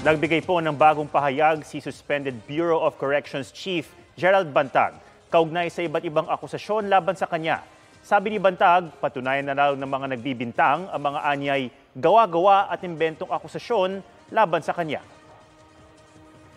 Nagbigay po ng bagong pahayag si suspended Bureau of Corrections Chief Gerald Bantag kaugnay sa iba't ibang akusasyon laban sa kanya. Sabi ni Bantag, patunayan na raw ng mga nagbibintang ang mga anyay gawa-gawa at imbentong akusasyon laban sa kanya.